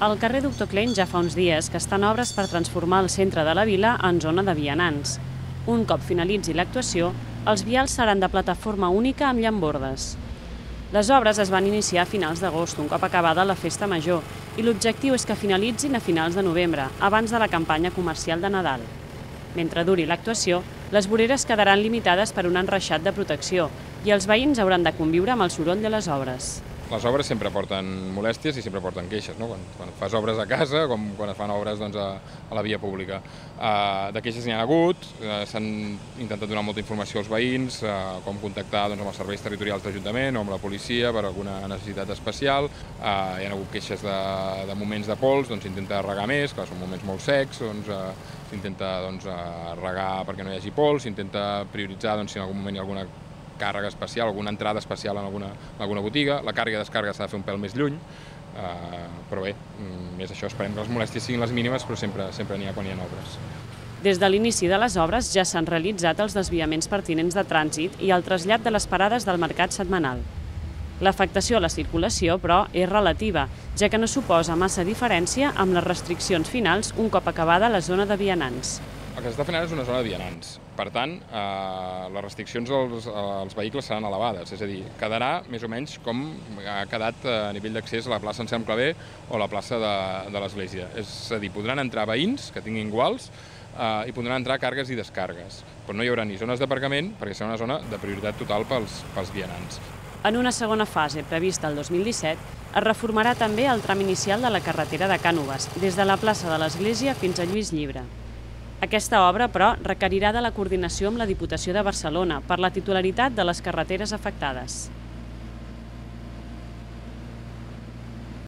Al carrer Doctor Klein ja fa uns dies que estan obres per transformar el centre de la vila en zona de vianants. Un cop finalitzi l'actuació, els vials seran de plataforma única amb llambordes. Les obres es van iniciar a finals d'agost, un cop acabada la festa major, i l'objectiu és que finalitzin a finals de novembre, abans de la campanya comercial de Nadal. Mentre duri l'actuació, les voreres quedaran limitades per un enreixat de protecció i els veïns hauran de conviure amb el soroll de les obres. Les obres sempre porten molèsties i sempre porten queixes, no? quan, quan fas obres a casa com quan es fan obres doncs, a, a la via pública. Uh, de queixes n'hi ha hagut, uh, s'han intentat donar molta informació als veïns, uh, com contactar doncs, amb els serveis territorials d'Ajuntament o amb la policia per alguna necessitat especial. Uh, hi ha hagut queixes de, de moments de pols, doncs s'intenta regar més, que són moments molt secs, doncs, uh, s'intenta doncs, uh, regar perquè no hi hagi pols, s'intenta prioritzar doncs, si en algun moment hi ha alguna càrrega especial, alguna entrada especial en alguna, en alguna botiga. La càrrega i descàrrega s'ha de fer un pèl més lluny, eh, però bé, mm, és això, esperem que les molèsties siguin les mínimes, però sempre sempre n'hi ha quan hi ha obres. Des de l'inici de les obres ja s'han realitzat els desviaments pertinents de trànsit i el trasllat de les parades del mercat setmanal. L'afectació a la circulació, però, és relativa, ja que no suposa massa diferència amb les restriccions finals un cop acabada la zona de vianants. El que s'està fent ara és una zona de vianants. Per tant, eh, les restriccions als, als vehicles seran elevades, és a dir, quedarà més o menys com ha quedat a nivell d'accés a la plaça Anselm Clavé o la plaça de, de l'Església. És a dir, podran entrar veïns que tinguin guals eh, i podran entrar càrregues i descàrregues, però no hi haurà ni zones d'aparcament perquè serà una zona de prioritat total pels, pels vianants. En una segona fase, prevista el 2017, es reformarà també el tram inicial de la carretera de Cànoves, des de la plaça de l'Església fins a Lluís Llibre. Aquesta obra, però, requerirà de la coordinació amb la Diputació de Barcelona per la titularitat de les carreteres afectades.